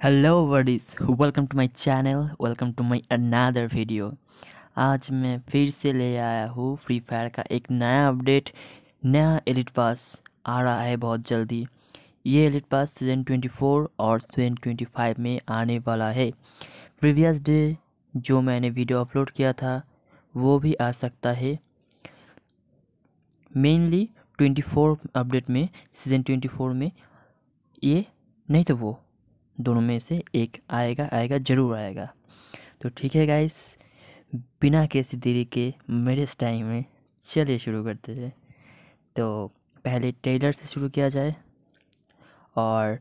Hello वर्डिस welcome to my channel welcome to my another video आज मैं फिर से ले आया हूँ फ्री फायर का एक नया अपडेट नया एलिट पास आ रहा है बहुत जल्दी। ये एलिट पास सीज़न 24 और सीज़न 25 में आने वाला है। प्रीवियस डे जो मैंने वीडियो अपलोड किया था, वो भी आ सकता है। मेनली 24 अपडेट में सीज़न 24 में, ये, नहीं तो वो। दोनों में से एक आएगा आएगा, ज़रूर आएगा। तो ठीक है गाइस बिना किसी देरी के मेरे इस टाइम में चलिए शुरू करते हैं। तो पहले ट्रेलर से शुरू किया जाए और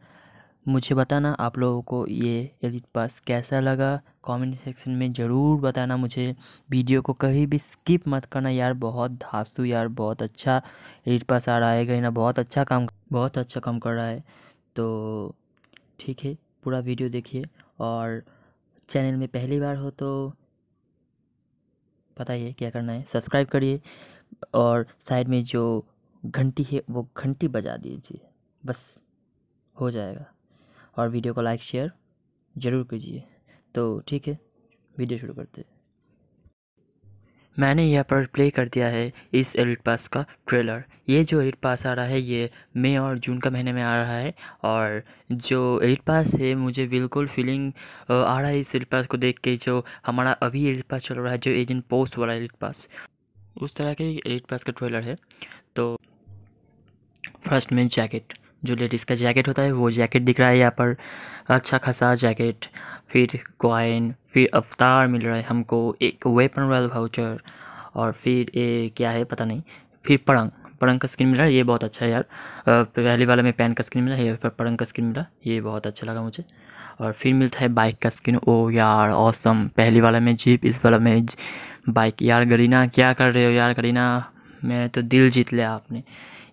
मुझे बताना, आप लोगों को ये एलिट पास कैसा लगा? कमेंट सेक्शन में ज़रूर बताना मुझे। वीडियो को कहीं भी स्किप मत करना यार, बहुत धांसू यार, बहुत अच्छा एलिट पास आ रहा है ना बहुत अच्छा काम, बहुत अच्छा काम कर रहा है। तो ठीक है। पूरा वीडियो देखिए और चैनल में पहली बार हो तो पता ही है क्या करना है। सब्सक्राइब करिए और साइड में जो घंटी है, वो घंटी बजा दीजिए। बस, हो जाएगा। और वीडियो को लाइक, शेयर ज़रूर कीजिए। तो ठीक है, वीडियो शुरू करते हैं। मैंने यहाँ पर प्ले कर दिया है इस एलिट पास का ट्रेलर ये जो एलिट पास आ रहा है, ये मई और जून का महीने में आ रहा है और जो एलिट पास है, मुझे बिल्कुल फीलिंग आ रहा है इस एलिट पास को देख के जो हमारा अभी एलिट पास चल रहा है, जो एजेंट पोस्ट वाला एलिट पास उस तरह के एलिट पास का ट्रेलर है। तो फ़र्स्ट में जैकेट जो लेडीज़ का जैकेट होता है, वो जैकेट दिख रहा है यहाँ पर। अच्छा खासा जैकेट फिर कॉइन फिर अवतार मिल रहा है हमको, एक वेपन रॉयल वाउचर और फिर ये क्या है पता नहीं, फिर पड़ंग पड़ंग का स्किन मिला, ये बहुत अच्छा है यार। पहले वाला में पैन का स्क्रीन मिला, ये पड़ंग का स्क्रीन मिला, ये बहुत अच्छा लगा मुझे। और फिर मिलता है बाइक का स्क्रीन ओ यार ऑसम पहली वाला में जीप, इस वाला में बाइक यार, गरीना, क्या कर रहे हो यार, गरीना? मैं तो दिल जीत लिया आपने।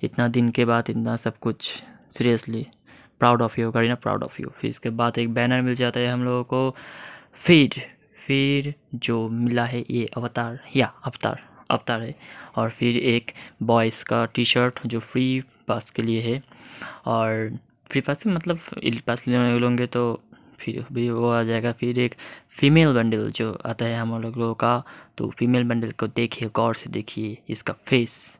इतना दिन के बाद, इतना सब कुछ seriously proud of you Kareena proud of you फिर इसके बाद एक बैनर मिल जाता है हम लोगों को, फिर फिर जो मिला है ये अवतार, या अवतार अवतार है। और फिर एक बॉयज़ का टी शर्ट जो फ्री पास के लिए है। और फ्री पास मतलब पास लेने लोगे तो फिर भी वो आ जाएगा। फिर एक फ़ीमेल बंडल जो आता है हम लोगों का तो फीमेल बंडल को देखिए, गौर से देखिए इसका फेस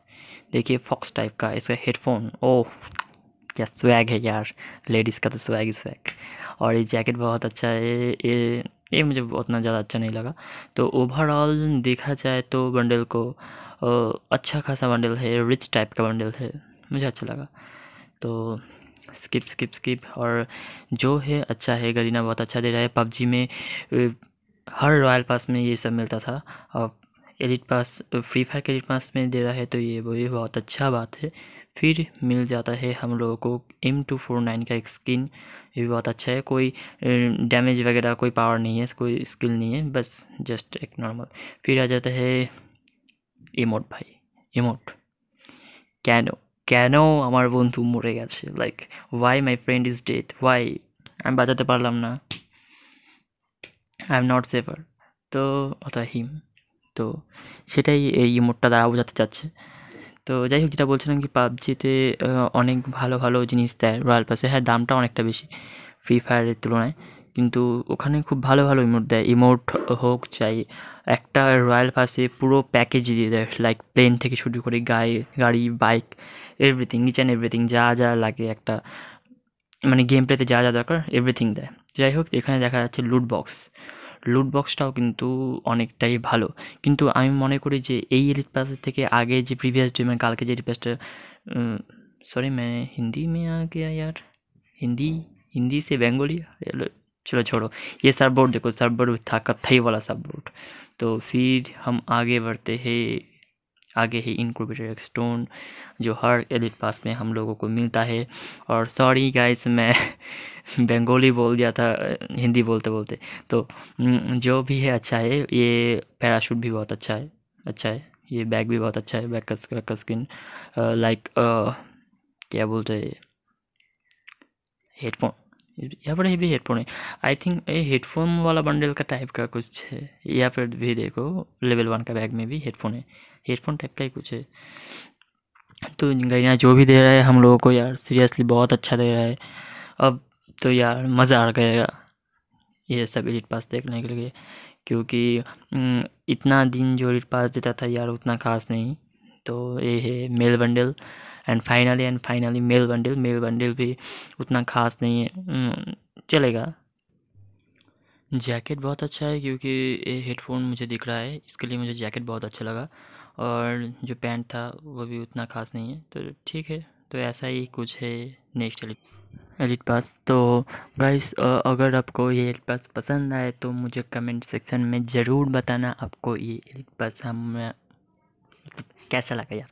देखिए फॉक्स टाइप का, इसका हेडफोन ओह क्या स्वैग है यार? लेडीज़ का तो स्वैग ही स्वैग और ये जैकेट बहुत अच्छा है, ये ये मुझे उतना ज़्यादा अच्छा नहीं लगा. तो ओवरऑल देखा जाए तो बंडल को अच्छा खासा बंडल है रिच टाइप का बंडल है, मुझे अच्छा लगा. तो स्किप स्किप स्किप और जो है अच्छा है गरीना बहुत अच्छा दे रहा है. पबजी में हर रॉयल पास में ये सब मिलता था. और एलिट पास फ्री फायर के एलिट पास में दे रहा है तो ये, वो बहुत अच्छा बात है. फिर मिल जाता है हम लोगों को एम टू फोर नाइन का एक स्किन ये भी बहुत अच्छा है कोई डैमेज वगैरह कोई पावर नहीं है कोई स्किल नहीं है बस जस्ट एक नॉर्मल फिर आ जाता है इमोट भाई इमोट कैनो कैनो আমার বন্ধু মরে গেছে like why my friend is death why আমি বাঁচাতে পারলাম না আই এম নট সেভার তো অথবা হিম তো সেটাই এই ইমোটটা দ্বারা বোঝাতে চাচ্ছে তো যাই হোক, যেটা বলছিলাম কি পাবজিতে অনেক ভালো ভালো জিনিস দেয় রয়্যাল পাসে হ্যাঁ দামটা অনেকটা বেশি ফ্রি ফায়ারের তুলনায়। কিন্তু ওখানে খুব ভালো ভালো ইমোট দেয়। ইমোট হোক, চাই, একটা রয়্যাল পাসে পুরো প্যাকেজ দিয়ে দেয়। লাইক প্লেন থেকে শুরু করে গায়ে গাড়ি bike everything each and everything যা যা লাগে একটা মানে গেম প্লেতে যা যা দরকার এভরিথিং দেয়। যাই হোক, এখানে দেখা যাচ্ছে লুট বক্স লুট বক্সটাও কিন্তু অনেকটাই ভালো কিন্তু আমি মনে করি যে এই এলিট পাসের থেকে আগে যে प्रीवियस डे में কালকে যে রিপেসটা सॉरी मैं हिंदी में आ गया यार हिंदी हिंदी से बंगाली चलो छोड़ो ये सब बोर्ड देखो सब बोर्ड था कत्थई वाला सब बोर्ड तो फिर हम आगे बढ़ते हैं आगे है इनक्यूबेटर स्टोन जो हर एलिट पास में हम लोगों को मिलता है। और सॉरी गाइस मैं बंगाली बोल दिया था हिंदी बोलते बोलते। तो जो भी है अच्छा है ये पैराशूट भी बहुत अच्छा है अच्छा है। ये बैग भी बहुत अच्छा है बैग का, का स्किन लाइक क्या बोलते हैं? हेडफोन यहाँ पर भी हेडफोन है। आई थिंक ये हेडफोन वाला बंडल का टाइप का कुछ है, या फिर भी देखो लेवल वन का बैग में भी हेडफोन है। हेडफोन टाइप का ही कुछ है। तो यहाँ जो भी दे रहा है, हम लोगों को यार सीरियसली बहुत अच्छा दे रहा है। अब तो यार मज़ा आ गएगा ये सब एलिट पास देखने के लिए, क्योंकि इतना दिन जो एलिट पास देता था यार, उतना ख़ास नहीं। तो ये है male bundle and finally and finally male bundle male bundle भी उतना ख़ास नहीं है। चलेगा। जैकेट बहुत अच्छा है क्योंकि ये हेडफोन मुझे दिख रहा है। इसके लिए मुझे जैकेट बहुत अच्छा लगा। और जो पैंट था, वो भी उतना ख़ास नहीं है। तो ठीक है। तो ऐसा ही कुछ है नेक्स्ट एलिट एलिट पास तो गाइस अगर आपको ये एलिट पास पसंद आए तो मुझे कमेंट सेक्शन में ज़रूर बताना आपको ये एलिट पास हम कैसा लगा यार?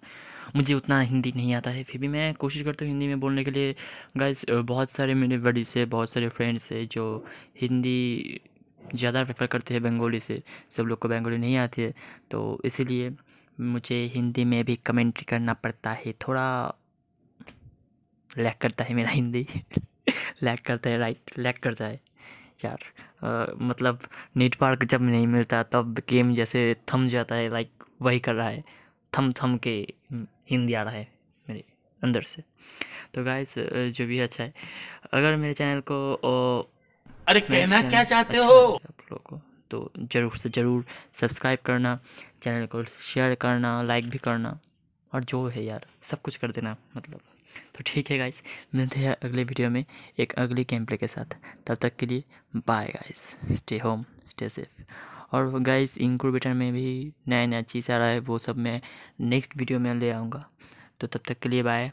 मुझे उतना हिंदी नहीं आता है फिर भी मैं कोशिश करता हूँ हिंदी में बोलने के लिए। गाइस बहुत सारे मेरे बड़ी से बहुत सारे फ्रेंड्स है जो हिंदी ज़्यादा प्रेफर करते हैं बंगाली से। सब लोग को बंगाली नहीं आती है तो इसीलिए मुझे हिंदी में भी कमेंट्री करना पड़ता है। थोड़ा लैक करता है मेरा हिंदी। लैक करता है राइट लैक करता है यार। आ, मतलब नेटवर्क जब नहीं मिलता तब गेम जैसे थम जाता है लाइक वही कर रहा है। थम थम के हिंदी आ रहा है मेरे अंदर से। तो गाइस जो भी अच्छा है। अगर मेरे चैनल को ओ, अरे कहना क्या चाहते अच्छा हो? आप लोगों को तो ज़रूर से ज़रूर सब्सक्राइब करना चैनल को शेयर करना लाइक भी करना और जो है यार सब कुछ कर देना मतलब। तो ठीक है गाइस मिलते हैं अगले वीडियो में एक अगली गेम प्ले के साथ। तब तक के लिए bye guys stay home stay safe और गाइस इंक्यूबेटर में भी नया नया चीज़ आ रहा है, वो सब मैं नेक्स्ट वीडियो में ले आऊँगा। तो तब तक के लिए बाय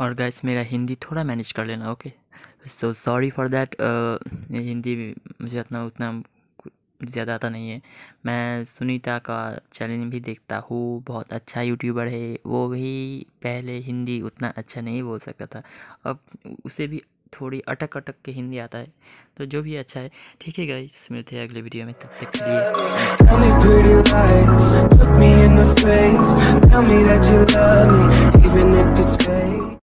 और गाइस मेरा हिंदी थोड़ा मैनेज कर लेना okay so sorry for that Hindi मुझे उतना उतना ज़्यादा आता नहीं है। मैं सुनीता का चैनल भी देखता हूँ, बहुत अच्छा यूट्यूबर है, वो भी पहले हिंदी उतना अच्छा नहीं बोल सकता था। अब उसे भी थोड़ी अटक अटक के हिंदी आता है। तो जो भी अच्छा है, ठीक है गाइस मिलते हैं अगले वीडियो में, तब तक के लिए।